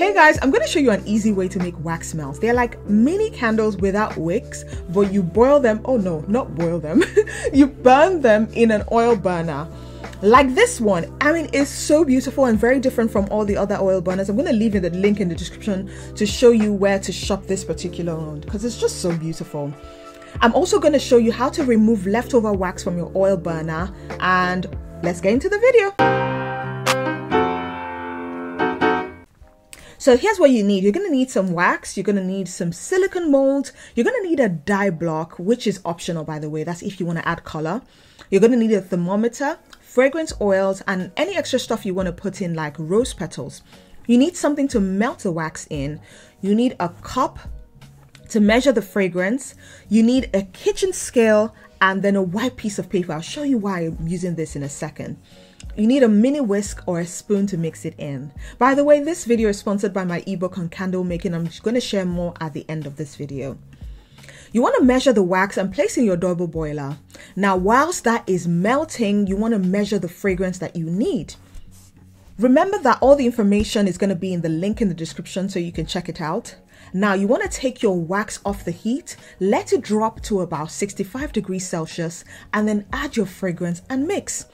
Hey guys, I'm going to show you an easy way to make wax melts. They're like mini candles without wicks, but you boil them, oh no, not boil them. you burn them in an oil burner. Like this one, I mean, it's so beautiful and very different from all the other oil burners. I'm going to leave you the link in the description to show you where to shop this particular one because it's just so beautiful. I'm also going to show you how to remove leftover wax from your oil burner and let's get into the video. So here's what you need. You're going to need some wax. You're going to need some silicone mold. You're going to need a dye block, which is optional, by the way. That's if you want to add color. You're going to need a thermometer, fragrance oils, and any extra stuff you want to put in like rose petals. You need something to melt the wax in. You need a cup to measure the fragrance. You need a kitchen scale and then a white piece of paper. I'll show you why I'm using this in a second. You need a mini whisk or a spoon to mix it in. By the way, this video is sponsored by my ebook on candle making. I'm going to share more at the end of this video. You want to measure the wax and place in your double boiler. Now, whilst that is melting, you want to measure the fragrance that you need. Remember that all the information is going to be in the link in the description so you can check it out. Now you want to take your wax off the heat, let it drop to about 65 degrees Celsius and then add your fragrance and mix.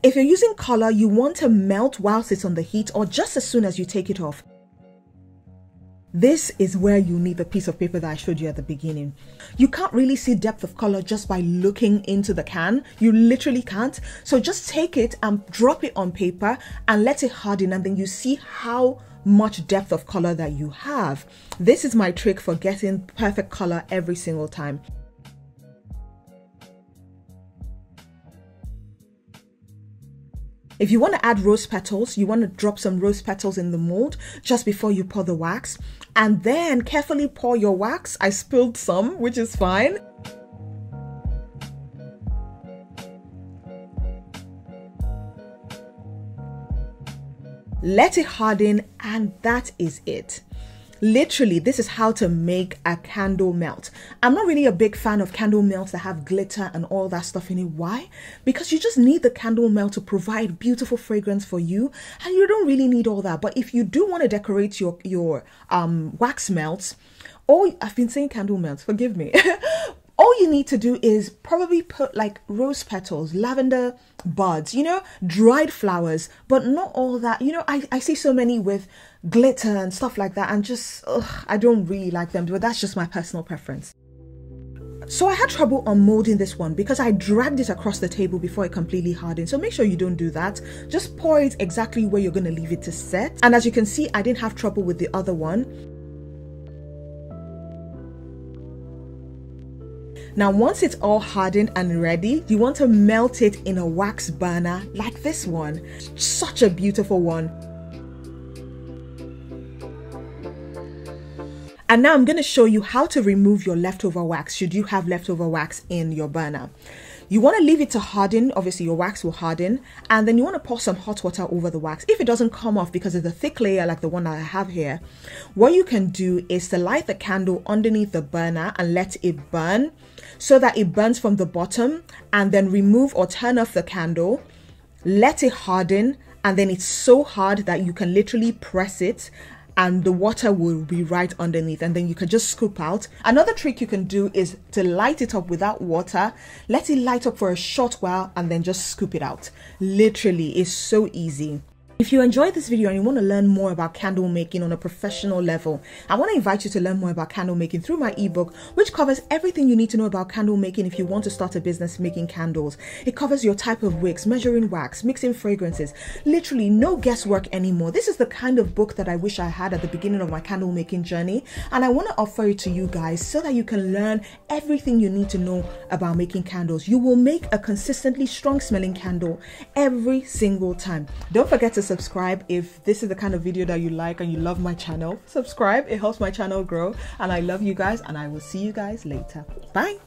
If you're using color, you want to melt whilst it's on the heat or just as soon as you take it off. This is where you need the piece of paper that I showed you at the beginning. You can't really see depth of color just by looking into the can. You literally can't. So just take it and drop it on paper and let it harden and then you see how much depth of color that you have. This is my trick for getting perfect color every single time. If you want to add rose petals, you want to drop some rose petals in the mold just before you pour the wax and then carefully pour your wax. I spilled some, which is fine. Let it harden and that is it. Literally, this is how to make a candle melt. I'm not really a big fan of candle melts that have glitter and all that stuff in it. Why? Because you just need the candle melt to provide beautiful fragrance for you, and you don't really need all that. But if you do want to decorate your your um, wax melts, or I've been saying candle melts, forgive me. all you need to do is probably put like rose petals, lavender buds, you know, dried flowers, but not all that. You know, I, I see so many with glitter and stuff like that, and just, ugh, I don't really like them, but that's just my personal preference. So I had trouble on molding this one because I dragged it across the table before it completely hardened. So make sure you don't do that. Just pour it exactly where you're going to leave it to set. And as you can see, I didn't have trouble with the other one. Now, once it's all hardened and ready, you want to melt it in a wax burner like this one. Such a beautiful one. And now I'm going to show you how to remove your leftover wax should you have leftover wax in your burner. You want to leave it to harden. Obviously, your wax will harden. And then you want to pour some hot water over the wax. If it doesn't come off because it's a thick layer like the one that I have here, what you can do is to light the candle underneath the burner and let it burn so that it burns from the bottom and then remove or turn off the candle. Let it harden and then it's so hard that you can literally press it and the water will be right underneath and then you can just scoop out. Another trick you can do is to light it up without water, let it light up for a short while and then just scoop it out. Literally, it's so easy. If you enjoyed this video and you want to learn more about candle making on a professional level, I want to invite you to learn more about candle making through my ebook, which covers everything you need to know about candle making if you want to start a business making candles. It covers your type of wicks, measuring wax, mixing fragrances, literally no guesswork anymore. This is the kind of book that I wish I had at the beginning of my candle making journey, and I want to offer it to you guys so that you can learn everything you need to know about making candles. You will make a consistently strong smelling candle every single time. Don't forget to subscribe if this is the kind of video that you like and you love my channel. Subscribe, it helps my channel grow. And I love you guys, and I will see you guys later. Bye.